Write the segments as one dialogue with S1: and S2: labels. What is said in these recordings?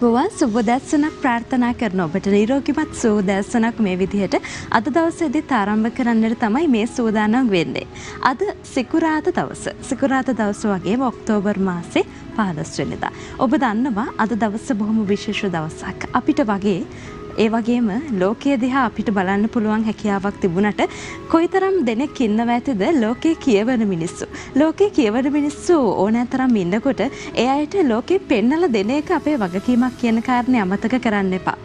S1: අයිබෝවන් සුබදැස්සනක් ප්‍රාර්ථනා කරන ඔබට නිරෝගිමත් සූදැස්සනක් මේ විදිහට අද දවසේදී තාරම්භ කරන්නට තමයි මේ සූදානම් වෙන්නේ. අද සිකුරාත දවස. සිකුරාත දවස වගේම ඔක්තෝබර් මාසේ 15 වෙනිදා. ඔබ දන්නවා අද දවස බොහොම විශේෂ දවසක්. අපිට වගේ ඒ වගේම ලෝකයේ දිහා අපිට බලන්න පුළුවන් හැකියාවක් තිබුණට කොයිතරම් දෙනෙක් ඉන්නව ඇතිද ලෝකයේ කියවන මිනිස්සු. ලෝකයේ කියවන මිනිස්සු ඕනෑ තරම් ඉන්නකොට ඒ අයට ලෝකේ පෙන්නලා දෙන එක අපේ වගකීමක් කියන කාරණේ අමතක කරන්න එපා.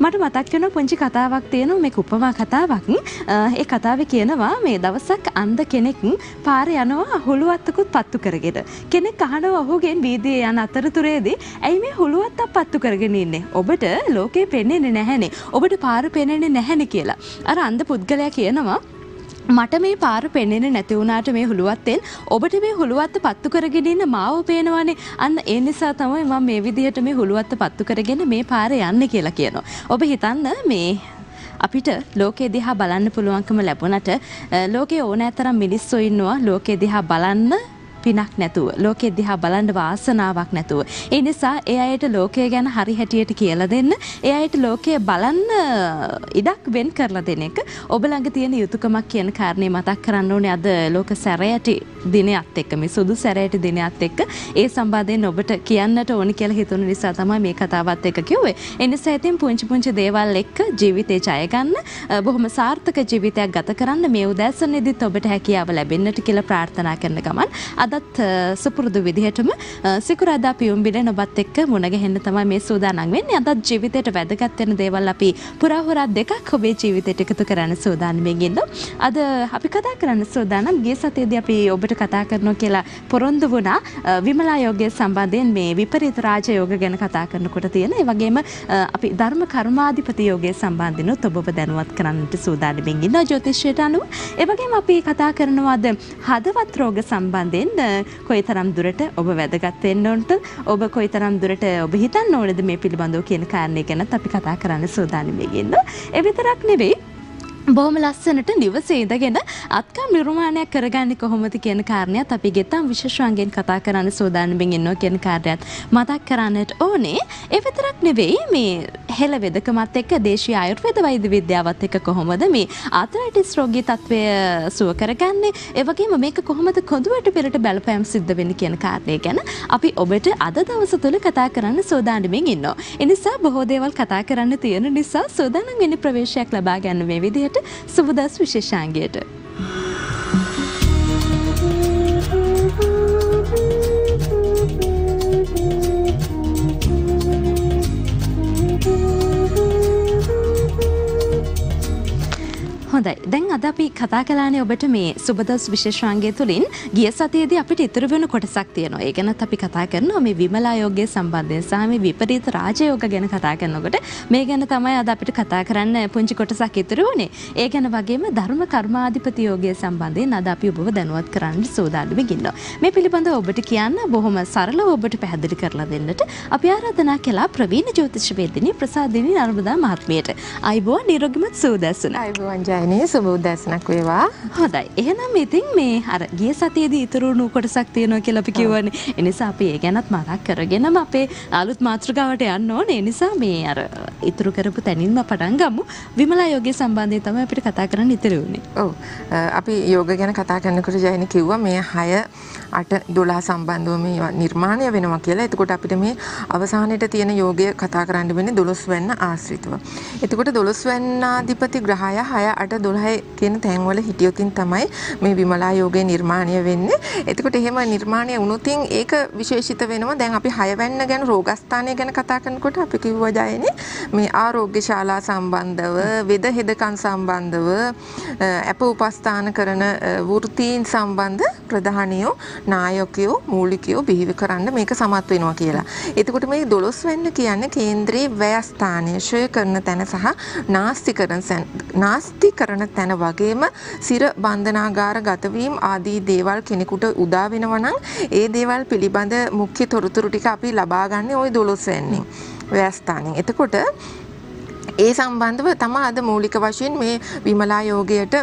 S1: මට මතක් වෙන පුංචි කතාවක් තියෙනවා මේක උපමා කතාවක්. ඒ කතාවේ කියනවා මේ දවසක් අන්ධ කෙනෙක් පාරේ යනවා හුලුවත්තකුත් පත්තු කරගෙන. කෙනෙක් අහනවා ඔහුගෙන් වීදියේ යන අතරතුරේදී ඇයි මේ හුලුවත්තක් පත්තු කරගෙන ඉන්නේ? ඔබට ලෝකේ පෙන්න්නේ නැහැ නැහැනේ ඔබට පාර පෙනෙන්නේ නැහැනි කියලා. අර අන්ද පුද්ගලයා කියනවා මට මේ පාර පෙන්නෙන නැතිවුණට මේ හුළුවත්තෙන් ඔබට මේ හුළුවත්ත පත්තු කරගෙනන්න මාව පේනවානේ අන්න ඒ නිසා තමයි ම මේ විදිහට මේ හුළුවත්ත පත්තු කරගෙන මේ පාර යන්න කියලා කියනවා. ඔබ හිතන්න මේ අපිට ලෝකෙ දිහා බලන්න පුළුවන්කම ලැබුණට ලෝකේ ඕනෑ තරම් මිනිස්සු ඉන්නවා ලෝකෙ දිහා බලන්න පිනක් නැතුව ලෝකෙ දිහා බලන්න වාසනාවක් නැතුව. ඒ නිසා ඒ අයට ලෝකය ගැන හරි හැටියට කියලා දෙන්න. ඒ අයට ලෝකය බලන්න ඉඩක් වෙන් කරලා දෙන එක ඔබ ළඟ තියෙන යුතුයකමක් කියන කාරණේ මතක් කරන්න ඕනේ අද ලෝක සැරයටි දිනයත් එක්ක මේ සුදු සැරයටි දිනයත් එක්ක ඒ සම්බන්ධයෙන් ඔබට කියන්නට ඕනි කියලා හිතුන නිසා තමයි මේ කතාවත් එක්ක කිව්වේ. ඒ නිසා ඉතින් පුංචි පුංචි දේවල් එක්ක ජීවිතේ ජය ගන්න බොහොම සාර්ථක ජීවිතයක් ගත කරන්න මේ උදෑසනේදීත් ඔබට හැකියාව ලැබෙන්නට කියලා ප්‍රාර්ථනා කරන ගමන් අදත් සුපුරුදු විදිහටම සිකුරාදා පියුම්බිලෙන් ඔබත් එක්ක මුණගැහෙන්න තමයි මේ සූදානම් වෙන්නේ. අදත් ජීවිතයට වැදගත් වෙන දේවල් අපි පුරා හොරා දෙකක් ඔබේ ජීවිතයට එකතු කරන්න සූදානම්ෙන් ඉන්නවා. අද අපි කතා කරන්න සූදානම් ගිය සතියේදී අපි ඔබට කතා කරනවා කියලා පොරොන්දු වුණා විමලා යෝගය සම්බන්ධයෙන් මේ විපරීත රාජයෝග ගැන කතා කරනකොට තියෙන. ඒ වගේම අපි ධර්ම කර්මාධිපති යෝගය සම්බන්ධනොත් ඔබව දැනුවත් කරන්නට සූදානම්ෙන් ඉන්නවා ජ්‍යොතිෂයට අනුව. ඒ වගේම අපි කතා කරනවා අද හදවත් රෝග සම්බන්ධයෙන් කොයිතරම් දුරට ඔබ වැදගත් වෙන්න ඕනද ඔබ කොයිතරම් දුරට ඔබ හිතන්න ඕනද මේ පිළිබඳව කියන කාරණේ ගැනත් අපි කතා කරන්න සූදානම් වෙගෙන. ඒ විතරක් නෙවෙයි බොහොම ලස්සනට නිවසේ ඉඳගෙන අත්කම් නිර්මාණයක් කරගන්නේ කොහොමද කියන කාරණයක් අපි ගෙතම් විශේෂවන්ගෙන් කතා කරන්න සූදානම්ෙන් ඉන්නවා කියන කාර්යයත් මතක් කරන්නට ඕනේ. ඒ විතරක් නෙවෙයි මේ හෙළ වෙදකමත් එක්ක දේශීය ආයුර්වේද වෛද්‍ය විද්‍යාවත් එක්ක කොහොමද මේ ආතරයිටිස් රෝගී තත්ත්වය සුව කරගන්නේ? ඒ වගේම මේක කොහොමද කොඳුවට පෙරට බලපෑම් සිද්ධ වෙන්නේ කියන කාරණය ගැන අපි ඔබට අද දවස තුළ කතා කරන්න සූදානම්ෙන් ඉන්නවා. ඒ නිසා බොහෝ දේවල් කතා කරන්න තියෙන නිසා සූදානම් වෙන්න ප්‍රවේශයක් ලබා ගන්න මේ විදිහට සුබදස් විශේෂාන්ගයට. හොඳයි දැන් අද අපි කතා කලානේ ඔබට මේ සුබදස් විශේෂාන්ගේ තුළින් ගිය සතියේදී අපිට ඉතුරු වෙන කොටසක් තියෙනවා. ඒ ගැනත් අපි කතා කරනවා මේ විමලා යෝගයේ සම්බන්ධයෙන් සහ මේ විපරීත රාජයෝග ගැන කතා කරනකොට මේ ගැන තමයි අද අපිට කතා කරන්න පුංචි කොටසක් ඉතුරු වුණේ. ඒ ගැන වගේම ධර්ම කර්මාධිපති යෝගය සම්බන්ධයෙන් අද අපි ඔබව දැනුවත් කරන්න සූදානම් ඉන්නවා. මේ පිළිබඳව ඔබට කියන්න බොහොම සරලව ඔබට පැහැදිලි කරලා දෙන්නට අපි ආරාධනා කළා ප්‍රවීණ ජ්‍යොතිෂවේදිනී ප්‍රසාදිනී නර්මදා මහත්මියට. අයිබෝවන් නිරෝගිමත් සූදාසන.
S2: අයිබෝවන් ජයනී අනේ සුබ උදැසනක් වේවා.
S1: හොඳයි. එහෙනම් ඉතින් මේ අර ගිය සතියේදී ඉතුරුණු කොටසක් තියෙනවා කියලා අපි කිව්වනේ. ඒ නිසා අපි ඒ ගැනත් මතක් කරගෙනම අපේ අලුත් මාතෘකාවට යන්න ඕනේ. ඒ නිසා මේ අර ඉතුරු කරපු තැනින්ම පටන් ගමු. විමලා යෝගය සම්බන්ධයෙන් තමයි අපිට කතා කරන්න ඉතුරු වුණේ.
S2: ඔව්. අපි යෝග ගැන කතා කරනකොට ජයනි කිව්වා මේ 6 8 12 සම්බන්ධව මේ නිර්මාණය වෙනවා කියලා. එතකොට අපිට මේ අවසානයේට තියෙන යෝගය කතා කරන්න වෙන්නේ 12 වෙන්න ආශ්‍රිතව. එතකොට 12 වෙන්නාධිපති ග්‍රහය 6 8 12 තියෙන තැන්වල හිටියොතින් තමයි මේ විමලා යෝගය නිර්මාණය වෙන්නේ. එතකොට එහෙම නිර්මාණය වුණොතින් ඒක විශේෂිත වෙනවා. දැන් අපි 6 වෙන්න ගැන රෝගස්ථානය ගැන කතා කරනකොට අපි කිව්වා ජයනේ මේ ආරෝග්‍ය ශාලා සම්බන්ධව, වෙද හෙදකන් සම්බන්ධව, අප උපස්ථාන කරන වෘත්තීන් සම්බන්ධ ප්‍රධානියෝ නායකයෝ මූලිකයෝ බිහිව කරන්න මේක සමත් වෙනවා කියලා. එතකොට මේ 12 වෙන්න කියන්නේ කේන්ද්‍රයේ ව්‍යයස්ථානය ෂය කරන තැන සහ නාස්ති කරන නාස්ති කරන තැන වගේම සිර බන්ධනාගාර ගතවීම ආදී දේවල් කෙනෙකුට උදා වෙනවා නම් ඒ දේවල් පිළිබඳ මුඛ්‍ය තොරතුරු ටික අපි ලබා ගන්න ওই 12 වෙනින් ව්‍යයස්ථානෙන්. එතකොට ඒ සම්බන්ධව තමයි අද මූලික වශයෙන් මේ විමලා යෝගයට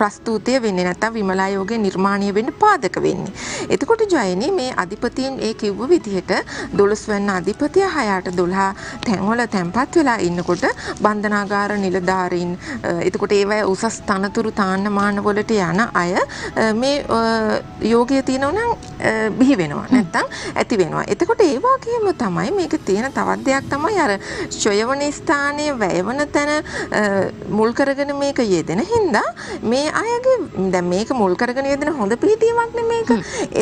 S2: ප්‍රස්තුතය වෙන්නේ නැත්තම් විමලා යෝගය නිර්මාණය වෙන්න පාදක වෙන්නේ. එතකොට ජයනි මේ අධිපතීන් ඒ කිව්ව විදිහට 12 වෙනි අධිපතිය 6ට 12 තැන්වල තැන්පත් වෙලා ඉන්නකොට බන්ධනාගාර නිලධාරීන් එතකොට ඒවයි උසස් තනතුරු තාන්න මාන වලට යන අය මේ යෝගය තියෙනවා නම් බිහි වෙනවා නැත්තම් ඇති වෙනවා. එතකොට ඒ වගේම තමයි මේක තියෙන තවත් දෙයක් තමයි අර ශ්‍රයවන ස්ථානයේ වැයවන තැන මුල් කරගෙන මේක යෙදෙන හින්දා මේ අයගේ දැන් මේක මුල් කරගෙන යෙදෙන හොඳ පිළිතීමක් නේ මේක.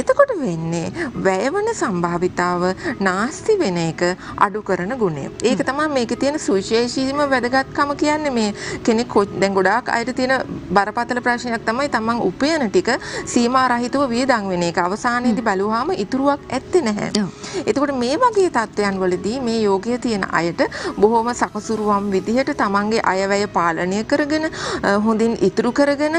S2: එතකොට වෙන්නේ වැයවන සම්භාවිතාව නාස්ති වෙන එක අඩු කරන ගුණය. ඒක තමයි මේකේ තියෙන සුවිශේෂීම වැදගත්කම කියන්නේ මේ කෙනෙක් දැන් ගොඩාක් අයට තියෙන බරපතල ප්‍රශ්නයක් තමයි තමන් උපයන ටික සීමා රහිතව වියදම් වෙන එක. අවසානයේදී බැලුවාම ඉතුරුවක් ඇත්තේ නැහැ. එතකොට මේ වගේ තත්ත්වයන් වලදී මේ යෝගය තියෙන අයට බොහොම සකසුරුවම් විදිහට තමන්ගේ අයවැය පාලනය කරගෙන හොඳින් ඉතුරු කරගෙන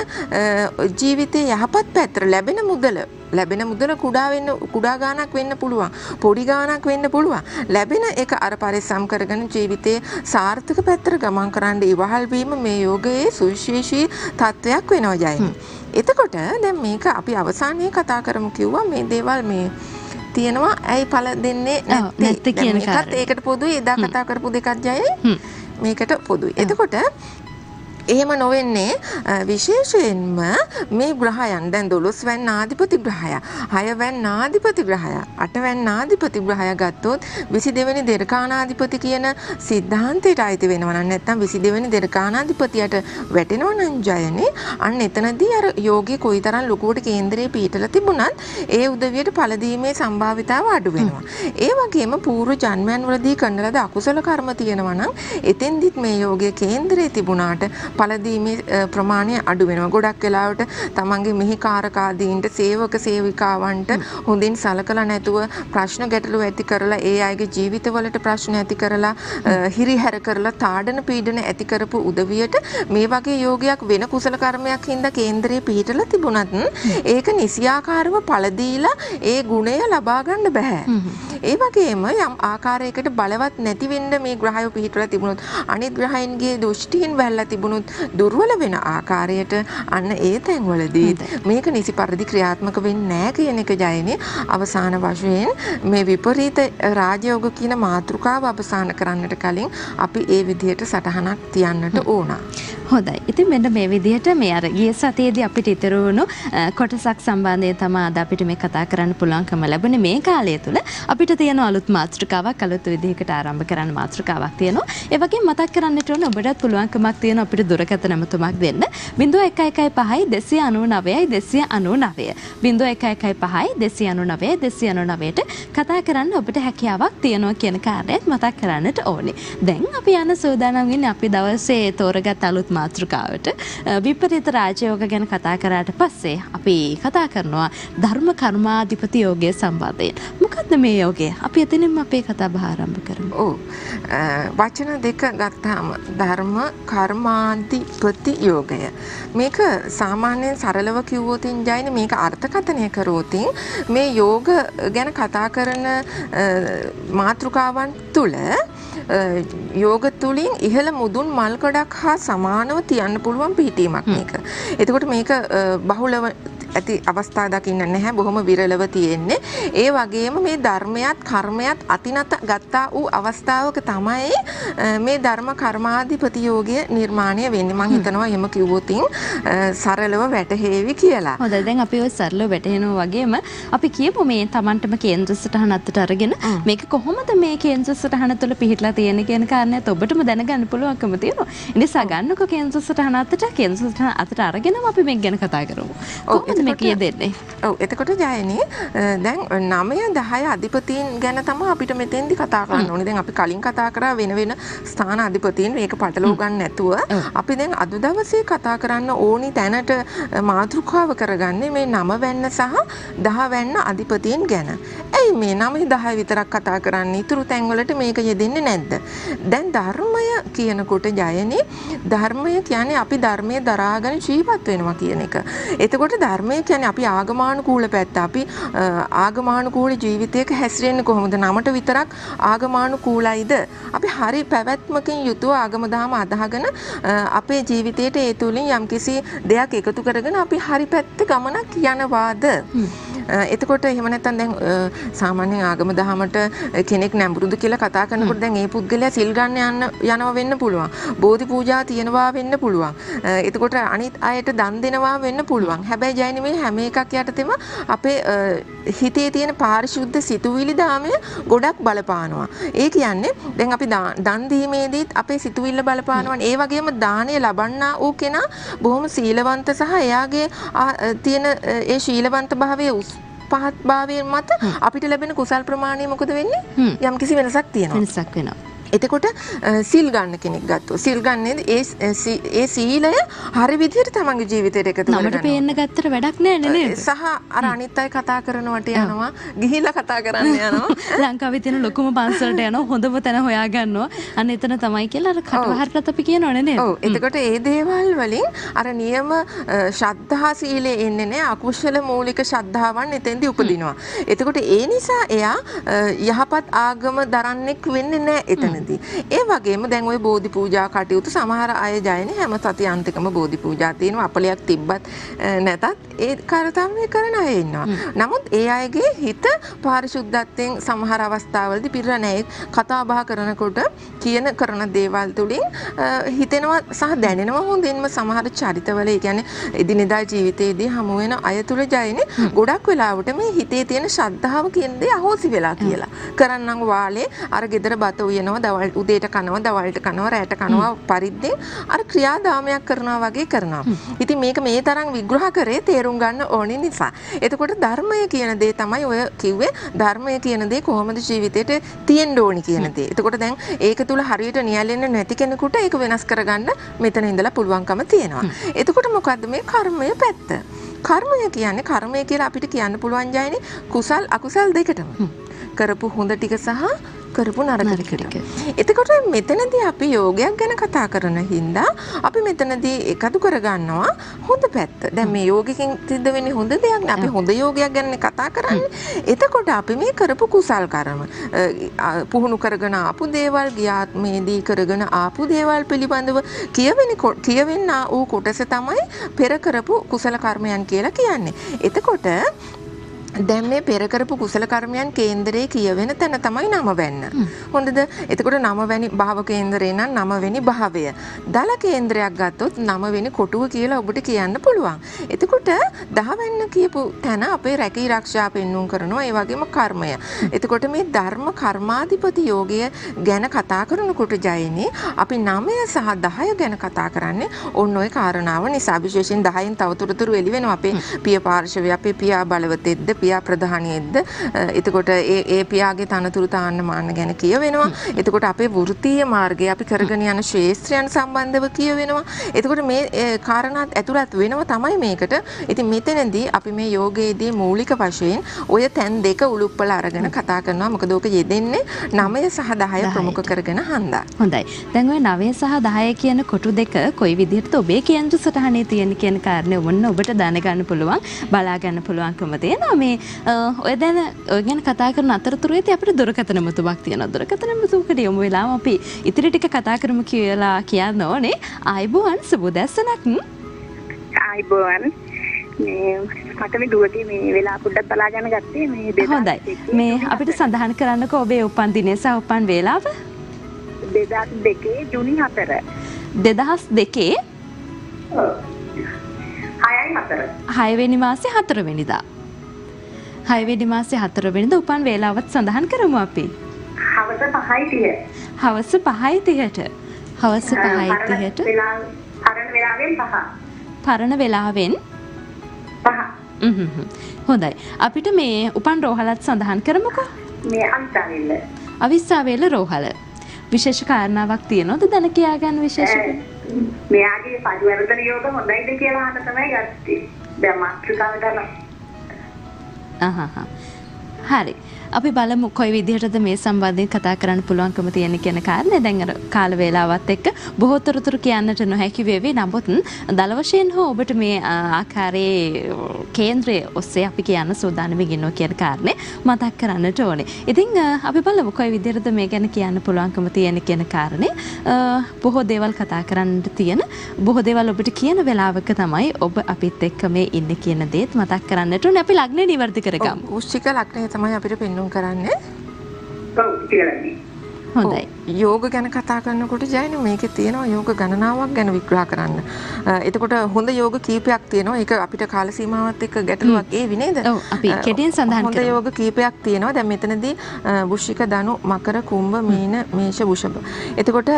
S2: ජීවිතයේ යහපත් පැත්තට ලැබෙන මුදල ලැබෙන මුදල කුඩා වෙන්න කුඩා ගාණක් වෙන්න පුළුවන් පොඩි ගාණක් වෙන්න පුළුවන්. ලැබෙන එක අර පරිස්සම් කරගෙන ජීවිතයේ සාර්ථක පැත්තට ගමන් කරන්න ඉවහල් වීම මේ යෝගයේ සුවිශේෂී තත්වයක් වෙනවා ජයනි. එතකොට දැන් මේක අපි අවසානයේ කතා කරමු කිව්වා මේ දේවල් මේ තියෙනවා. ඇයි පල දෙන්නේ නැත්තේ? කියන එකත් ඒකට පොදුයි එදා කතා කරපු දෙකක් ජයයි මේකට පොදුයි. එතකොට එහෙම නොවෙන්නේ විශේෂයෙන්ම මේ ග්‍රහයන් දැන් දොළොස්වැන් නාධිපති ග්‍රහය, හයවැන් නාධිපති ග්‍රහය, අටවැන් නාධිපති ග්‍රහය ගත්තොත් 22 වෙනි දෙරකානාධිපති කියන සිද්ධාන්තයට අයිති වෙනවා නම් නැත්නම් 22 වෙනි දෙරකානාධිපතියට වැටෙනවා නම් ජයනේ. අන්න එතනදී අර යෝගී කොයිතරම් ලොකුවට කේන්දරේ පීටලා තිබුණත් ඒ උදවියට පළදීමේ සම්භාවිතාව අඩු වෙනවා. ඒ වගේම පූර්ව ජන්මයන් වලදී කරන ලද අකුසල කර්ම තියෙනවා නම් එතෙන්දිත් මේ යෝගයේ කේන්දරේ තිබුණාට පළදීමේ ප්‍රමාණය අඩු වෙනවා. ගොඩක් වෙලාවට තමන්ගේ මෙහිකාරකාදීන්ට සේවක සේවිකාවන්ට හොඳින් සලකලා නැතුව ප්‍රශ්න ගැටලු ඇති කරලා ඒ අයගේ ජීවිතවලට ප්‍රශ්න ඇති කරලා හිරිහැර කරලා තාඩන පීඩන ඇති කරපු උදවියට මේ වගේ යෝගයක් වෙන කුසල කර්මයක් හින්දා කේන්දරයේ පිහිටලා තිබුණත් ඒක නිසියාකාරව පළදීලා ඒ ගුණය ලබා ගන්න බෑ. ඒ වගේම යම් ආකාරයකට බලවත් නැති වෙන්න මේ ග්‍රහය පිහිටලා තිබුණොත් අනිත් ග්‍රහයන්ගේ දෘෂ්ටීන් වැල්ලා තිබුණොත් දුර්වල වෙන ආකාරයට අන්න ඒ තැන්වලදී මේක නිසි පරිදි ක්‍රියාත්මක වෙන්නේ නැහැ කියන එක ජයනේ අවසාන වශයෙන් මේ විපරීත රාජයෝග කියන මාතෘකාව අවසන් කරන්නට කලින් අපි ඒ විදිහට සටහනක් තියන්නට ඕන.
S1: හොඳයි. ඉතින් මෙන්න මේ විදිහට මේ අර ගිය සතියේදී අපිට ඉතුරු වුණු කොටසක් සම්බන්ධයෙන් තමයි අද අපිට මේ කතා කරන්න පුළුවන්කම ලැබුණේ මේ කාලය තුල අපිට තියෙන අලුත් මාතෘකාවක් අලුත් විදිහකට ආරම්භ කරන්න මාතෘකාවක් තියෙනවා. ඒ වගේම මතක් කරන්නට ඕන ඔබටත් පුළුවන්කමක් තියෙන අපිට දුරකථන නමතුමක් දෙන්න. 0115යි 299යි 299. 0115යි 299යි 299ට කතා කරන්න ඔබට හැකියාවක් තියෙනවා කියන කාර්යයත් මතක් කරන්නට ඕනේ. දැන් අපි යන සූදානම් වෙන්නේ අපි දවසේ තෝරගත් අලුත් මාතෘකාවට විපරීත රාජයෝග ගැන කතා කරාට පස්සේ අපි කතා කරනවා ධර්ම කර්මාධිපති යෝගය සම්බන්ධයෙන්. මොකක්ද මේ යෝගය? අපි එතනින්ම අපේ කතා බහ ආරම්භ කරමු.
S2: ඔව්. වචන දෙක ගත්තාම ධර්ම කර්මාධිපති යෝගය. මේක සාමාන්‍යයෙන් සරලව කිව්වොතින් ජයින මේක අර්ථකථනය කරෝතින් මේ යෝග ගැන කතා කරන මාතෘකාවන් තුළ යෝග තුලින් ඉහළ මුදුන් මල් ගොඩක් හා සමානව තියන්න පුළුවන් පිහිටීමක් මේක. එතකොට මේක බහුලව ඇති අවස්ථා දකින්න නැහැ බොහොම විරලව තියෙන්නේ. ඒ වගේම මේ ධර්මයත් කර්මයත් අතිනත ගත්තා වූ අවස්ථාවක තමයි මේ ධර්ම කර්මාධිපති යෝගය නිර්මාණය වෙන්නේ. මම හිතනවා එහෙම කිව්වොතින් සරලව වැටහෙවි කියලා.
S1: හොඳයි දැන් අපි ඔය සරලව වැටහෙනවා වගේම අපි කියමු මේ Tamanටම කේන්ද්‍ර සටහන අතට අරගෙන මේක කොහොමද මේ කේන්ද්‍ර සටහන තුළ පිහිටලා තියෙන්නේ කියන කාරණේත් ඔබටම දැනගන්න පුළුවන්කම තියෙනවා. ඉතින් ගන්නකො කේන්ද්‍ර සටහන අතට කේන්ද්‍ර සටහන අතට අරගෙනම අපි මේක ගැන කතා කරමු. කොහොමද මේ කිය දෙන්නේ?
S2: ඔව් එතකොට ජයනේ දැන් 9 10 අධිපතීන් ගැන තමයි අපිට මෙතෙන්දි කතා කරන්න ඕනේ. දැන් අපි කලින් කතා කරා වෙන වෙන ස්ථාන අධිපතීන් මේක පටලව ගන්න නැතුව අපි දැන් අද දවසේ කතා කරන්න ඕනි තැනට මාතෘකාව කරගන්නේ මේ 9 වැන්න සහ 10 වැන්න අධිපතීන් ගැන. ඇයි මේ 9 10 විතරක් කතා කරන්නේ? ඊතුරු තැන්වලට මේක යෙදෙන්නේ නැද්ද? දැන් ධර්මය කියනකොට ජයනේ ධර්මය කියන්නේ අපි ධර්මයේ දරාගෙන ජීවත් වෙනවා කියන එක. එතකොට ධර්මය කියන්නේ අපි ආගමානුකූල පැත්ත. අපි අ, ආගමානුකූල ජීවිතයක හැසිරෙන්නේ කොහොමද? නමට විතරක් ආගමානුකූලයිද? අපි හරි පැවැත්මකින් යුතුව ආගම දහම අදහගෙන අ, අපේ ජීවිතයට ඒ තුලින් යම්කිසි දෙයක් එකතු කරගෙන අපි හරි පැත්ත ගමනක් යනවාද? අ, එතකොට එහෙම නැත්නම් දැන් අ, සාමාන්‍යයෙන් ආගම දහමට කෙනෙක් නැඹුරුද කියලා කතා කරනකොට දැන් ඒ පුද්ගලයා සිල් ගන්න යන්න යනවා වෙන්න පුළුවන්. බෝධි පූජා තියනවා වෙන්න පුළුවන්. අ, එතකොට අනිත් අයට දන් දෙනවා වෙන්න පුළුවන්. හැබැයි ජයනි මේ හැම එකක් යටතේම අපේ අ, හිතේ තියෙන පාරිශුද්ධ සිතුවිලි දාමය ගොඩක් බලපානවා. ඒ කියන්නේ දැන් අපි දා- දන් දීමේදීත් අපේ සිතුවිල්ල බලපානවා. ඒ වගේම දානය ලබන්නා වූ කෙනා බොහොම සීලවන්ත සහ එයාගේ ආ, අ, තියෙන අ, ඒ ශීලවන්ත භාවයේ උස් පහත් භාවයෙන් මත අපිට ලැබෙන කුසල් ප්‍රමාණය මොකද වෙන්නේ?
S1: හ්ම්.
S2: යම්කිසි වෙනසක් තියෙනවා.
S1: වෙනසක් වෙනවා.
S2: එතකොට සිල් ගන්න කෙනෙක් ගත්තොත් සිල් ගන්නේ ඒ සීලය හරි විදිහට තමන්ගේ ජීවිතයට එකතු කරගන්නවා.
S1: පේන්න ගත්තට වැඩක් නෑ නේද?
S2: සහ අර අනිත් අය කතා කරනවට යනවා ගිහිල්ලා කතා කරන්න යනවා
S1: ලංකාවේ තියෙන ලොකුම පන්සලට යනවා හොඳම තැන හොයාගන්නවා. අන්න එතන තමයි කියලා අපි කියනවනේ නේද?
S2: ඔව් එතකොට ඒ දේවල් වලින් අර නියම අ, ශ්‍රද්ධා සීලය එන්නේ නැහැ අකුශල මූලික ශ්‍රද්ධාවන් එතෙන්දී උපදිනවා. එතකොට ඒ නිසා එයා යහපත් ආගම දරන්නෙක් වෙන්නේ නැහැ එතනදී. ඒ වගේම දැන් ওই බෝධි පූජා කටයුතු සමහර අය ජයනේ හැම සති අන්තිකම බෝධි පූජා තියෙනවා අපලයක් තිබ්බත් නැතත් ඒ කාර්යතම්ය කරන අය ඉන්නවා. නමුත් ඒ අයගේ හිත පාරිශුද්ධත්වයෙන් සමහර අවස්ථාවලදී නැහැ. කතා බහ කරනකොට කියන කරන දේවල් තුලින් හිතෙනවා සහ දැනෙනවා හොඳින්ම සමහර චරිතවල ඒ කියන්නේ එදිනෙදා ජීවිතයේදී හමු වෙන අය තුල ජයනේ ගොඩක් වෙලාවට මේ හිතේ තියෙන ශ්‍රද්ධාව කියන දේ අහෝසි වෙලා කියලා. කරන්නම් වාලේ අර ගෙදර බත උයනවා දවල් උදේට කනවා දවල්ට කනවා රැට කනවා පරිද්දෙන් අර ක්‍රියාදාමයක් කරනවා වගේ කරනවා. ඉතින් මේක මේ තරම් විග්‍රහ කරේ තේරුම් ගන්න ඕනේ නිසා. එතකොට ධර්මය කියන දේ තමයි ඔය කිව්වේ ධර්මය කියන දේ කොහොමද ජීවිතේට තියෙන්න ඕනි කියන දේ. එතකොට දැන් ඒක තුල හරියට නියැලෙන්නේ නැති කෙනෙකුට ඒක වෙනස් කරගන්න මෙතන ඉඳලා පුළුවන්කම තියෙනවා. එතකොට මොකද්ද මේ කර්මය පැත්ත? කර්මය කියන්නේ කර්මය කියලා අපිට කියන්න පුළුවන් ජයනේ කුසල් අකුසල් දෙකටම. කරපු හොඳ ටික සහ කරපු නරක ටික. එතකොට මෙතනදී අපි යෝගයක් ගැන කතා කරන හින්දා අපි මෙතනදී එකතු කරගන්නවා හොඳ පැත්ත. දැන් මේ යෝගිකින් සිද්ධ වෙන්නේ හොඳ දෙයක් නේ. අපි හොඳ යෝගයක් ගැන කතා කරන්නේ. එතකොට අපි මේ කරපු කුසල් කර්ම පුහුණු කරගෙන ආපු දේවල් ගියාත්මේදී කරගෙන ආපු දේවල් පිළිබඳව කියවෙන කියවෙන්නා වූ කොටස තමයි පෙර කරපු කුසල කර්මයන් කියලා කියන්නේ. එතකොට දැන් මේ පෙර කරපු කුසල කර්මයන් කේන්දරේ කියවෙන තැන තමයි නම වෙන්න. හොඳද? එතකොට නම වැනි භාව කේන්දරේ නම් නම වෙනි භාවය. දල කේන්ද්‍රයක් ගත්තොත් නම වෙනි කොටුව කියලා ඔබට කියන්න පුළුවන්. එතකොට දහවැන්න කියපු තැන අපේ රැකී ආරක්ෂා පෙන්눔 කරනවා ඒ වගේම කර්මය. එතකොට මේ ධර්ම කර්මාධිපති යෝගය ගැන කතා කරනකොට ජයනේ අපි 9 සහ 10 ගැන කතා කරන්නේ ඔන්න ඔය කාරණාව නිසා විශේෂයෙන් 10න් තවතුරතුරු එළි වෙනවා අපේ පිය පාර්ශවය අපේ පියා බලවතෙක්ද පියා ප්‍රධානියෙක්ද? එතකොට ඒ පියාගේ තනතුරු තාන්න මාන්න ගැන කියවෙනවා. එතකොට අපේ වෘත්තීය මාර්ගය අපි කරගෙන යන ශේත්‍රයන් සම්බන්ධව කියවෙනවා. එතකොට මේ කාරණාත් ඇතුළත් වෙනව තමයි මේකට. ඉතින් මෙතනදී අපි මේ යෝගයේදී මූලික වශයෙන් ඔය තැන් දෙක උලුප්පල අරගෙන කතා කරනවා. මොකද ඕක යෙදෙන්නේ 9 සහ 10 ප්‍රමුඛ කරගෙන හන්දා.
S1: හොඳයි. දැන් ওই 9 සහ 10 කියන කොටු දෙක කොයි විදිහටද ඔබේ කේන්ද්‍ර සටහනේ තියෙන කියන කාරණේ ඔන්න ඔබට දැනගන්න පුළුවන් බලා ගන්න පුළුවන්කම තියෙනවා. මේ අ, ඔය දැන් ඔය ගැන කතා කරන අතරතුරේදී අපිට දුරකථන මුතුමක් තියෙනවා. දුරකථන මුතුමකට යමු වෙලාව අපි ඉතිරි ටික කතා කරමු කියලා කියන්න ඕනේ. ආයිබෝවන් සුබ දැසනක්
S3: ආයිබෝවන් මේ මට මේ දුවටි මේ වෙලා පොඩ්ඩක් බලා ගන්න ගත්තේ මේ
S1: හොඳයි. මේ අපිට සඳහන් කරන්නකෝ ඔබේ උපන් දිනය සහ උපන් වේලාව?
S3: දෙදස් දෙකේ ජුනි හතර.
S1: දෙදහස් දෙකේ?
S3: හයයි හතර.
S1: හයවෙනි මාසේ හතරවෙනිදා. හයවෙනි මාසේ හතරවෙනිද උපන් වේලාවත් සඳහන් කරමු අපි.
S3: හවස පහයි තිය
S1: හවස පහයි තිහට. හවස පහයි තිහට
S3: වෙලා හරණ වෙලාවෙන් පහ
S1: පරණ වෙලාවෙන්
S3: පහ
S1: උහුහු. හොඳයි. අපිට මේ උපන් රෝහලත් සඳහන් කරමුකෝ.
S3: මේ අන්තවිල්ල
S1: අවිස්සාවේල රෝහල. විශේෂ කාරණාවක් තියෙනවද දැන කියා ගන්න විශේෂ?
S3: මෙයාගේ පරිවර්තන යෝග හොඳයිද කියලා අහන්න තමයි ගත්තේ දැන් 嗯
S1: 哼哼，哈里。අපි බලමු කොයි විදිහටද මේ සම්බන්ධයෙන් කතා කරන්න පුළුවන්කම තියෙන කියන කාරණේ දැන් අර කාල වේලාවත් එක්ක බොහෝ තොරතුරු කියන්නට නොහැකි වේවි. නමුත් දල වශයෙන් හෝ ඔබට මේ ආකාරයේ කේන්ද්‍රය ඔස්සේ අපි කියන්න සූදානම් ඉන්නවා කියන කාරණේ මතක් කරන්නට ඕනේ. ඉතින් අපි බලමු කොයි විදිහටද මේ ගැන කියන්න පුළුවන්කම තියෙන කියන කාරණේ. බොහෝ දේවල් කතා කරන්නට තියෙන බොහෝ දේවල් ඔබට කියන වෙලාවක තමයි ඔබ අපිත් එක්ක මේ ඉන්නේ කියන දේත් මතක් කරන්නට ඕනේ. අපි ලග්නේ නිවර්ති කරගමු.
S2: වෘශ්චික ලග්නය තමයි අපිට පෙන්නුම් කරන්නේ.
S1: හොඳයි.
S2: යෝග ගැන කතා කරනකොට ජයන මේකේ තියෙනවා යෝග ගණනාවක් ගැන විග්‍රහ කරන්න. එතකොට හොඳ යෝග කීපයක් තියෙනවා. ඒක අපිට කාල සීමාවත් එක්ක ගැටලුවක් ඒ විනේද?
S1: ඔව් අපි කෙටියෙන් සඳහන්
S2: හොඳ යෝග කීපයක් තියෙනවා. දැන් මෙතනදී වෘශ්චික ධනු මකර කුම්භ මීන මේෂ වෘෂභ. එතකොට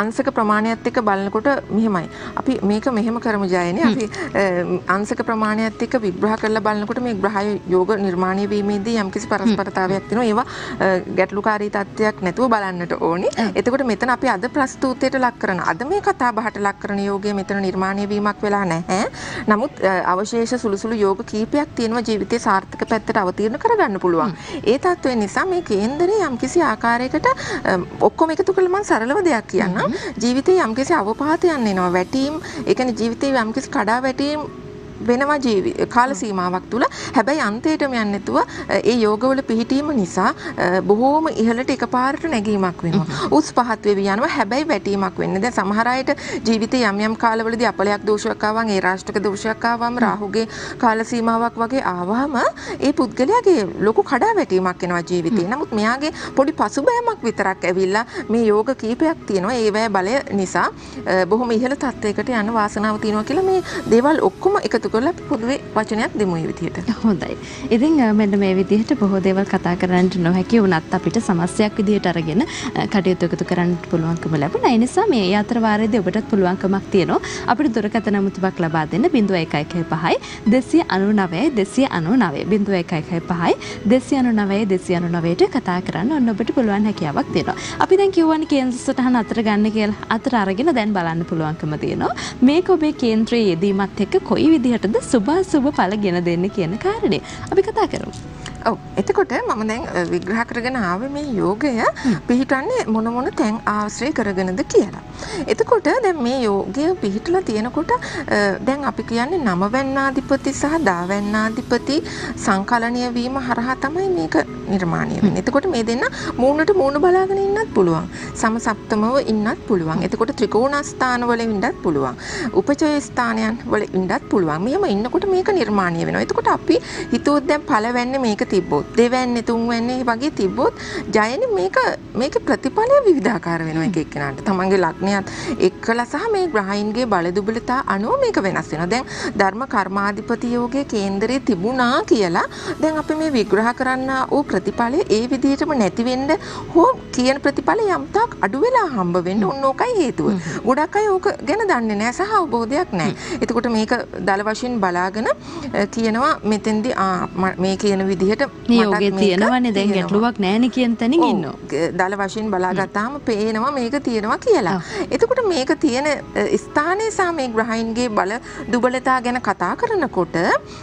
S2: අංශක ප්‍රමාණයත් එක්ක බලනකොට මෙහෙමයි. අපි මේක මෙහෙම කරමු ජයනේ. අපි අංශක ප්‍රමාණයත් එක්ක විග්‍රහ කරලා බලනකොට මේ ග්‍රහය යෝග නිර්මාණය වීමේදී යම්කිසි පරස්පරතාවයක් තියෙනවා. ඒවා ගැටලුකාරී තත්ත්වයක් නැතුව බලන්නට ඕනි. එතකොට මෙතන අපි අද ප්‍රස්තුතයට ලක් කරන අද මේ කතා බහට ලක් කරන යෝගය මෙතන නිර්මාණය වීමක් වෙලා නැහැ. නමුත් අවශේෂ සුළු සුළු යෝග කීපයක් තියෙනවා ජීවිතයේ සාර්ථක පැත්තට අවතීර්ණ කරගන්න පුළුවන්. ඒ තත්ත්වය නිසා මේ කේන්දරේ යම්කිසි ආකාරයකට ඔක්කොම එකතු කළ මම සරලව දෙයක් කියන්නම්. ජීවිතේ යම්කිසි අවපාතයන් එනවා. වැටීම් ඒ කියන්නේ ජීවිතේ යම්කිසි කඩා වැටීම් වෙනවා කාල සීමාවක් තුළ හැබැයි අන්තයටම යන්නේ නැතුව ඒ යෝගවල පිහිටීම නිසා බොහෝම ඉහළට එකපාරට නැගීමක් වෙනවා. උස් පහත් වෙවි යනවා හැබැයි වැටීමක් වෙන්නේ. දැන් සමහර අයට ජීවිතේ යම් යම් කාලවලදී අපලයක් දෝෂයක් ආවම ඒ රාෂ්ට්‍රක දෝෂයක් ආවම රාහුගේ කාල සීමාවක් වගේ ආවම ඒ පුද්ගලයාගේ ලොකු කඩා වැටීමක් එනවා ජීවිතේ. නමුත් මෙයාගේ පොඩි පසුබෑමක් විතරක් ඇවිල්ලා මේ යෝග කීපයක් තියෙනවා. ඒවැය බලය නිසා බොහොම ඉහළ තත්ත්වයකට යන වාසනාව තියෙනවා කියලා මේ දේවල් ඔක්කොම එකතු එකතු කරලා අපි පොදුවේ වචනයක් දෙමු මේ විදිහට.
S1: හොඳයි. ඉතින් මෙන්න මේ විදිහට බොහෝ දේවල් කතා කරන්නට නොහැකි වුණත් අපිට සමස්යක් විදිහට අරගෙන කටයුතු එකතු කරන්න පුළුවන්කම ලැබුණා. ඒ නිසා මේ යාත්‍ර වාරයේදී ඔබටත් පුළුවන්කමක් තියෙනවා අපිට දුරකථන නමුතුවක් ලබා දෙන්න 0115 299 299 0115 299 299ට කතා කරන්න ඔන්න ඔබට පුළුවන් හැකියාවක් තියෙනවා. අපි දැන් කියවන්නේ කේන්ද්‍ර සටහන අතර ගන්න කියලා අතර අරගෙන දැන් බලන්න පුළුවන්කම තියෙනවා. මේක ඔබේ කේන්ද්‍රයේ යෙදීමත් එක්ක කොයි විදිහට විදිහටද සුභා සුභ ඵල ගෙන දෙන්න කියන කාරණේ අපි කතා කරමු.
S2: ඔව් එතකොට මම දැන් විග්‍රහ කරගෙන ආවේ මේ යෝගය පිහිටන්නේ මොන මොන තැන් ආශ්‍රය කරගෙනද කියලා. එතකොට දැන් මේ යෝගය පිහිටලා තියෙනකොට දැන් අපි කියන්නේ නමවැන්නාධිපති සහ දාවැන්නාධිපති සංකලනය වීම හරහා තමයි මේක නිර්මාණය වෙන්නේ. එතකොට මේ දෙන්න මූණට මූණ බලාගෙන ඉන්නත් පුළුවන්. සමසප්තමව ඉන්නත් පුළුවන්. එතකොට ත්‍රිකෝණ ස්ථාන වල ඉන්නත් පුළුවන්. උපචය ස්ථානයන් වල ඉන්නත් පුළුවන්. මෙහෙම ඉන්නකොට මේක නිර්මාණය වෙනවා. එතකොට අපි හිතුවොත් දැන් පළවැන්නේ මේක තිබ්බොත් දෙවැන්නේ තුන්වැන්නේ වගේ තිබ්බොත් ජයනේ මේක මේක ප්‍රතිඵලය විවිධාකාර වෙනවා එක එක්කෙනාට. තමන්ගේ ලග්නයත් එක්කලා සහ මේ ග්‍රහයින්ගේ බලදුබලතා අනුව මේක වෙනස් වෙනවා. දැන් ධර්ම කර්මාධිපති යෝගයේ කේන්දරේ තිබුණා කියලා දැන් අපි මේ විග්‍රහ කරන්න ඕ ප්‍රතිඵලය ඒ විදිහටම නැති වෙන්න හෝ කියන ප්‍රතිඵල යම්තාක් අඩු වෙලා හම්බ වෙන්න ඕන ඕකයි හේතුව. ගොඩක් අය ඕක ගැන දන්නේ නැහැ සහ අවබෝධයක් නැහැ. එතකොට මේක දල වශයෙන් බලාගෙන කියනවා මෙතෙන්දී මේ කියන විදිහට
S1: විදිහට යෝගේ තියෙනවන්නේ දැන් ගැටලුවක් නෑනේ කියන තැනින් ඉන්නවා.
S2: දල වශයෙන් බලාගත්තාම පේනවා මේක තියෙනවා කියලා. එතකොට මේක තියෙන ස්ථානයේ සහ මේ ග්‍රහයින්ගේ බල දුබලතා ගැන කතා කරනකොට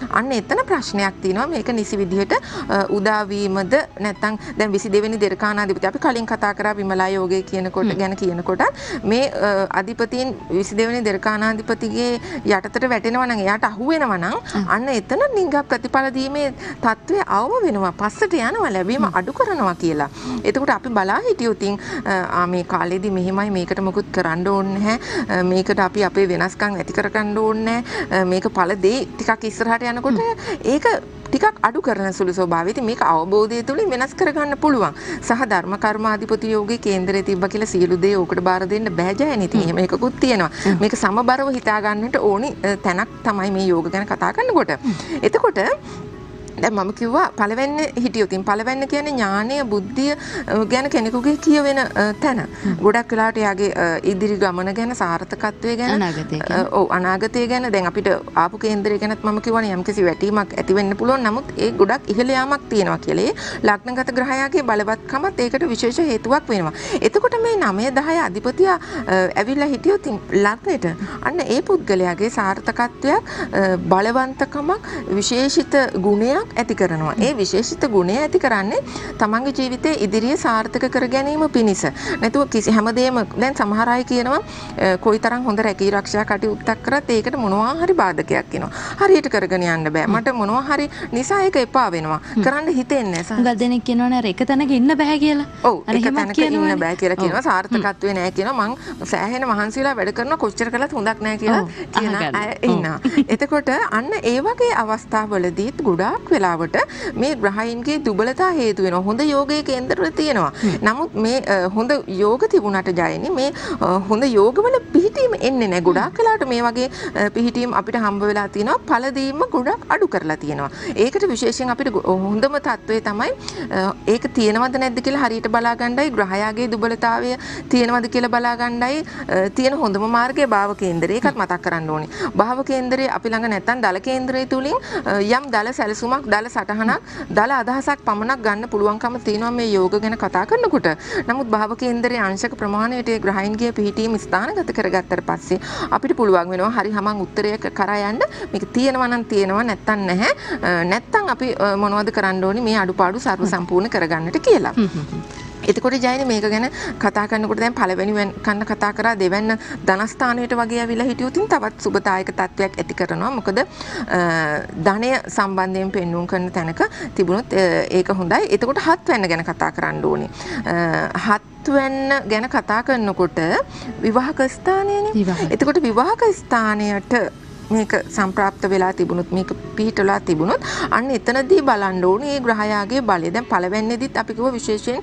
S2: අන්න එතන ප්‍රශ්නයක් තියෙනවා. මේක නිසි විදිහට උදා වීමද නැත්නම් දැන් 22 වෙනි දෙරකානාධිපති අපි කලින් කතා කරා විමලා යෝගයේ කියනකොට ගැන කියනකොට මේ අධිපතීන් 22 වෙනි දෙරකානාධිපතිගේ යටතට වැටෙනවා නම් එයාට අහු වෙනවා නම් අන්න එතන නිග ප්‍රතිඵල දීමේ தત્ත්වය අවම වෙනවා පස්සට යනවා ලැබීම අඩු කරනවා කියලා. එතකොට අපි බලා හිටියොතින් මේ කාලෙදි මෙහෙමයි මේකට මොකුත් කරන්න ඕනේ නැහැ. මේකට අපි අපේ වෙනස්කම් ඇති කරගන්න ඕනේ. මේක ඵල දෙයි ටිකක් ඉස්සරහට යනකොට ඒක ටිකක් අඩු කරන සුළු ස්වභාවය. ඉතින් මේක අවබෝධය තුළින් වෙනස් කරගන්න පුළුවන්. සහ ධර්ම කර්මාධිපති යෝගයේ කේන්දරේ තිබ්බ කියලා සියලු දේ ඕකට බාර දෙන්න බෑ ජයනේ. ඉතින් එහෙම එකකුත් තියෙනවා. මේක සමබරව හිතා ගන්නට ඕනි තැනක් තමයි මේ යෝග ගැන කතා කරනකොට. එතකොට දැන් මම කිව්වා පළවෙන්න හිටියොතින් පළවෙන්න කියන්නේ ඥානය බුද්ධිය ගැන කෙනෙකුගේ කියවෙන තැන. ගොඩක් වෙලාවට යාගේ ඉදිරි ගමන ගැන සාර්ථකත්වය ගැන ඔව් අනාගතය ගැන දැන් අපිට ආපු කේන්දරය ගැනත් මම කිව්වනේ යම්කිසි වැටීමක් ඇති වෙන්න පුළුවන්. නමුත් ඒ ගොඩක් ඉහළ යාමක් තියෙනවා කියලා. ලග්නගත ග්‍රහයාගේ බලවත්කමත් ඒකට විශේෂ හේතුවක් වෙනවා. එතකොට මේ 9 10 අධිපතියා ඇවිල්ලා හිටියොත් ලග්නෙට අන්න ඒ පුද්ගලයාගේ සාර්ථකත්වයක් බලවන්තකමක් විශේෂිත ගුණයක් ගුණයක් ඇති කරනවා. ඒ විශේෂිත ගුණය ඇති කරන්නේ තමන්ගේ ජීවිතයේ ඉදිරියේ සාර්ථක කර ගැනීම පිණිස. නැතුව කිසි හැමදේම දැන් සමහර අය කියනවා කොයිතරම් හොඳ රැකී ආරක්ෂා කටයුත්තක් කරත් ඒකට මොනවා හරි බාධකයක් එනවා. හරියට කරගෙන යන්න බෑ. මට මොනවා හරි නිසා ඒක එපා වෙනවා. කරන්න හිතෙන්නේ නැහැ.
S1: හුඟක් දෙනෙක් කියනවනේ එක තැනක ඉන්න බෑ කියලා.
S2: ඔව් එක තැනක. ඉන්න බෑ කියලා කියනවා
S1: ඔව්.
S2: සාර්ථකත්වයේ නැහැ කියනවා මං සෑහෙන මහන්සි වෙලා වැඩ කරනවා කොච්චර කළත් හොඳක් නැහැ කියලා කියන. අය. ඉන්නවා. එතකොට අන්න ඒ වගේ අවස්ථාවලදීත් ගොඩාක් වෙලාවට මේ ග්‍රහයින්ගේ දුබලතා හේතු වෙනවා. හොඳ යෝගයේ කේන්දරවල තියෙනවා. නමුත් මේ හොඳ යෝග තිබුණට ජයනි මේ හොඳ යෝගවල පිහිටීම එන්නේ නැහැ. ගොඩාක් වෙලාවට මේ වගේ පිහිටීම් අපිට හම්බ වෙලා තියෙනවා. පළදීම ගොඩක් අඩු කරලා තියෙනවා. ඒකට විශේෂයෙන් අපිට හොඳම තත්ත්වය තමයි ඒක තියෙනවද නැද්ද කියලා හරියට බලා ගන්නයි ග්‍රහයාගේ දුබලතාවය තියෙනවද කියලා බලා ගන්නයි තියෙන හොඳම මාර්ගය භාව කේන්දරය. ඒකත් මතක් කරන්න ඕනේ. භාව කේන්දරය අපි ළඟ නැත්තම් දල කේන්දරය තුලින් යම් දල සැලසුමක් දල සටහනක් දල අදහසක් පමණක් ගන්න පුළුවන්කම තියෙනවා මේ යෝග ගැන කතා කරනකොට. නමුත් භාව කේන්දරයේ අංශක ප්‍රමාණයට ඒ ග්‍රහයින්ගේ පිහිටීම ස්ථානගත කරගත්තට පස්සේ අපිට පුළුවන් වෙනවා හරි හමන් උත්තරයක කරා යන්න මේක තියෙනවා නම් තියෙනවා නැත්තම් නැහැ. අ, නැත්තම් අපි අ, මොනවද කරන්න ඕනේ මේ අඩුපාඩු සර්ව සම්පූර්ණ කරගන්නට කියලා. එතකොට ජයන මේක ගැන කතා කරනකොට දැන් පළවෙනි වෙන්- කන්න කතා කරා දෙවැන්න ධනස්ථානයට වගේ ඇවිල්ලා හිටියොතින් තවත් සුබදායක තත්වයක් ඇති කරනවා. මොකද ධනය සම්බන්ධයෙන් පෙන්වුම් කරන තැනක තිබුණොත් ඒක හොඳයි. එතකොට හත්වැන්න ගැන කතා කරන්න ඕනේ. අ, හත්වැන්න ගැන කතා කරනකොට විවාහක ස්ථානයනේ. එතකොට විවාහක ස්ථානයට මේක සම්ප්‍රාප්ත වෙලා තිබුණොත් මේක පිහිටලා තිබුණොත් අන්න එතනදී බලන්න ඕනේ මේ ග්‍රහයාගේ බලය. දැන් පළවෙනිදිත් අපි කිව්ව විශේෂයෙන්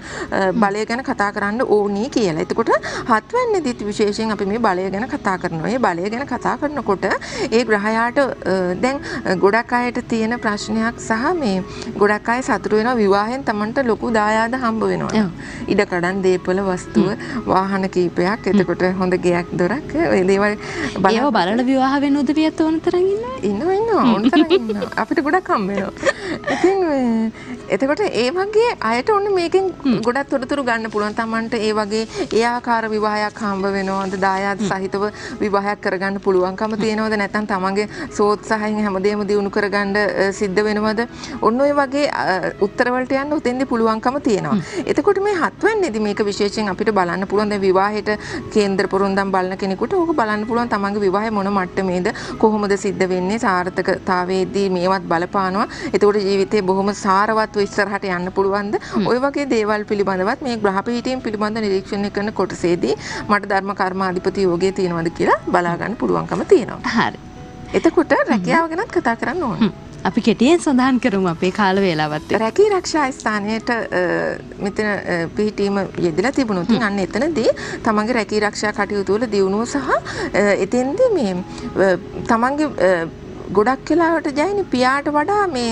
S2: බලය ගැන කතා කරන්න ඕනේ කියලා. එතකොට හත්වැනිදිත් විශේෂයෙන් අපි මේ බලය ගැන කතා කරනවා. මේ බලය ගැන කතා කරනකොට ඒ ග්‍රහයාට දැන් ගොඩක් අයට තියෙන ප්‍රශ්නයක් සහ මේ ගොඩක් අය සතුටු වෙනවා විවාහයෙන් Tamanට ලොකු දායාද හම්බ වෙනවා. ඉඩ කඩන් දීපල වස්තුව වාහන කීපයක් එතකොට හොඳ ගෙයක් දොරක් ඔය දේවල්
S1: බලන විවාහ වෙන උදවියත් ඕන තරම් ඉන්නවා.
S2: ඉන්නවා. ඉන්නවා ඕන තරම් ඉන්නවා අපිට ගොඩක් හම්බ වෙනවා. ඉතින් එතකොට ඒ වගේ අයට ඔන්න මේකෙන් ගොඩක් තොරතුරු ගන්න පුළුවන්. Tamanට ඒ වගේ ඒ ආකාර විවාහයක් හම්බ වෙනවද? දායාද සහිතව විවාහයක් කරගන්න පුළුවන්කම තියෙනවද? නැත්නම් තමන්ගේ සෝත්සාහයෙන් හැමදේම දිනු කරගන්න සිද්ධ වෙනවද? ඔන්න ඔය වගේ අ, උත්තරවලට යන්න උතෙන්දී පුළුවන්කම තියෙනවා. එතකොට මේ හත්වැන්නේදී මේක විශේෂයෙන් අපිට බලන්න පුළුවන්. දැන් විවාහයට කේන්දර පොරොන්දම් බලන කෙනෙකුට ඕක බලන්න පුළුවන්. තමන්ගේ විවාහය මොන මට්ටමේද කොහොමද සිද්ධ වෙන්නේ? සාර්ථකතාවයේදී මේවත් බලපානවා. එතකොට ජීවිතේ බොහොම සාරවත්ව ඉස්සරහට යන්න පුළුවන්ද? ඔය වගේ දේවල් පිළිබඳවත් මේ ග්‍රහ පිහිටීම් පිළිබඳ නිරීක්ෂණය කරන කොටසේදී මට ධර්ම කර්මාධිපති යෝගයේ තියෙනවද කියලා බලා ගන්න පුළුවන්කම තියෙනවා.
S1: හරි.
S2: එතකොට රැකියාව ගැනත් කතා කරන්න ඕනේ
S1: අපි කෙටියෙන් සඳහන් කරමු අපේ කාල වේලාවත්.
S2: රැකී රක්ෂා ස්ථානයට මෙතන පිහිටීම යෙදලා තිබුණොත් අන්න එතනදී තමන්ගේ රැකී රක්ෂා කටයුතු වල දියුණුව සහ එතෙන්දී මේ තමන්ගේ ගොඩක් වෙලාවට ජයනි පියාට වඩා මේ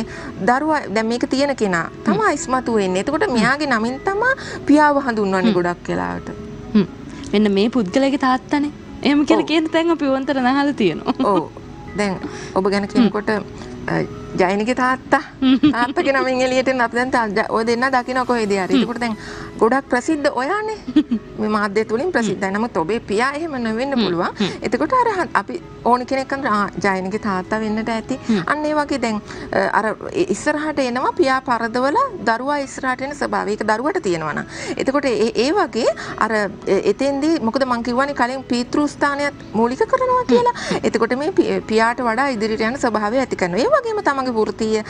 S2: දරුවා දැන් මේක තියෙන කෙනා තමයි ඉස්මතු වෙන්නේ. එතකොට මෙයාගේ නමින් තමයි පියාව හඳුන්වන්නේ ගොඩක් වෙලාවට.
S1: හ්ම්. මෙන්න මේ පුද්ගලයාගේ තාත්තනේ. එහෙම කියලා කියන තැන් අපි වන්තර නහලා තියෙනවා.
S2: ඔව්. දැන් ඔබ ගැන කියනකොට ජයනිගේ තාත්තා තාත්තගේ නමින් එළියට එන අපි දැන් ඔය දෙන්න දකින්න කොහෙද හරි. ඒකට දැන් ගොඩක් ප්‍රසිද්ධ ඔයානේ. මේ මාධ්‍ය තුලින් ප්‍රසිද්ධයි. නමුත් ඔබේ පියා එහෙම නෙවෙන්න පුළුවන්. එතකොට අර අපි ඕන කෙනෙක් ආ ජයනිගේ තාත්තා වෙන්නට ඇති. අන්න ඒ වගේ දැන් අර ඉස්සරහට එනවා පියා පරදවල දරුවා ඉස්සරහට එන ස්වභාවය. ඒක දරුවට තියෙනවා නම්. එතකොට ඒ වගේ අර එතෙන්දී මොකද මං කිව්වනේ කලින් පීතෘ ස්ථානයත් මූලික කරනවා කියලා. එතකොට මේ පියාට වඩා ඉදිරියට යන ස්වභාවය ඇති කරනවා. ඒ වගේම තමන්ගේ වෘත්තීය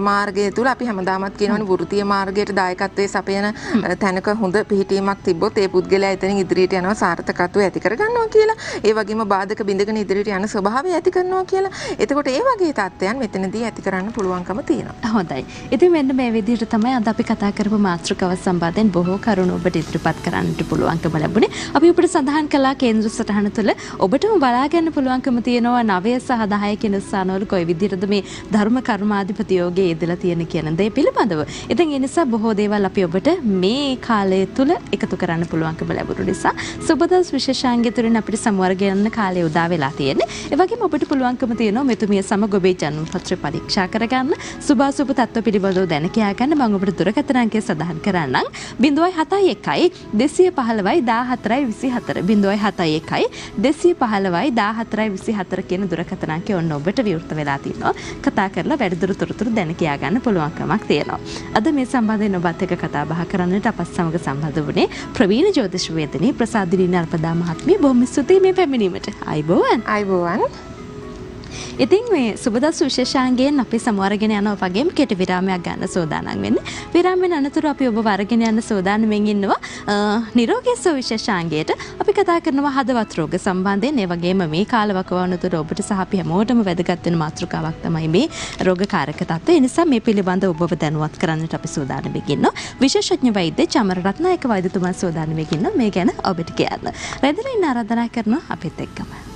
S2: මාර්ගය තුල අපි හැමදාමත් කියනවනේ වෘත්තීය මාර්ගයට දායකත්වයේ සපයන අ, තැනක හොඳ පිහිටීමක් තිබ්බොත් ඒ පුද්ගලයා එතනින් ඉදිරියට යනවා සාර්ථකත්වය ඇති කරගන්නවා කියලා. ඒ වගේම බාධක බිඳගෙන ඉදිරියට යන ස්වභාවය ඇති කරනවා කියලා. එතකොට ඒ වගේ තත්ත්වයන් මෙතනදී ඇති කරන්න පුළුවන්කම තියෙනවා.
S1: හොඳයි. ඉතින් මෙන්න මේ විදිහට තමයි අද අපි කතා කරපු මාතෘකාව සම්බන්ධයෙන් බොහෝ කරුණු ඔබට ඉදිරිපත් කරන්නට පුළුවන්කම ලැබුණේ. අපි ඔබට සඳහන් කළා කේන්ද්‍ර සටහන තුළ ඔබටම බලා ගන්න පුළුවන්කම තියෙනවා 9 සහ 10 කියන ස්ථානවල කොයි විදිහටද මේ ධර්ම කර්මාධිපති යෝගයේ යෙදලා තියෙන කියන දේ පිළිබඳව. ඉතින් ඒ නිසා බොහෝ දේවල් අපි ඔබට මේ කාලය තුළ එකතු කරන්න පුළුවන්කම ලැබුණු නිසා සුබදස් විශේෂාංගය තුළින් අපිට සමවර්ගයන්න කාලය උදා වෙලා තියෙන්නේ. ඒ වගේම ඔබට පුළුවන්කම තියෙනවා මෙතුමිය සමග ඔබේ ජන්ම පත්‍රය පරීක්ෂා කරගන්න සුභාසුභ තත්ත්ව පිළිබඳව දැන කියා ගන්න මම ඔබට දුරකථන අංකය සඳහන් කරන්නම් 071යි 215යි 14යි 24 071යි 215යි 14යි 24 කියන දුරකථන අංකය ඔන්න ඔබට විවෘත වෙලා තියෙනවා. කතා කරලා වැඩිදුර තොරතුරු දැන කියා ගන්න පුළුවන්කමක් තියෙනවා. අද මේ සම්බන්ධයෙන් ඔබත් එක්ක කතා බහ කරන්නට අපත් සමග සම්බන්ධ වුණේ ප්‍රවීණ ජ්‍යොතිෂ වේදිනී ප්‍රසාදිනී නර්පදා මහත්මිය බොහොම ස්තුතියි මේ පැමිණීමට. අයිබෝවන්.
S2: අයිබෝවන්
S1: ඉතින් මේ සුබදස් විශේෂාන්ගේෙන් අපි සමවරගෙන යන වගේම කෙට විරාමයක් ගන්න සෝදානන් වෙන්න විරාමෙන් අනතුර අපි ඔබ වරගෙන යන්න සෝදානමෙන් ඉන්නවා නිරෝගේසෝ විශේෂාන්ගේට අපි කතා කරනවා හදවත් රෝග සම්බන්ධයෙන් ඒ වගේම මේ කාලවකවනතුර ඔබට සහ අපි හැමෝටම වැදගත් වෙන මාතෘකාවක් තමයි මේ රෝග කාරක තත්ත්වය. ඒ නිසා මේ පිළිබඳව ඔබව දැනුවත් කරන්නට අපි සූදානම් වෙගින්නවා. විශේෂඥ වෛද්‍ය චමර රත්නායක වෛද්‍යතුමා සූදානම් වෙගින්නවා මේ ගැන ඔබට කියන්න. රැඳිලා ඉන්න ආරාධනා කරනවා අපිත් එක්කම.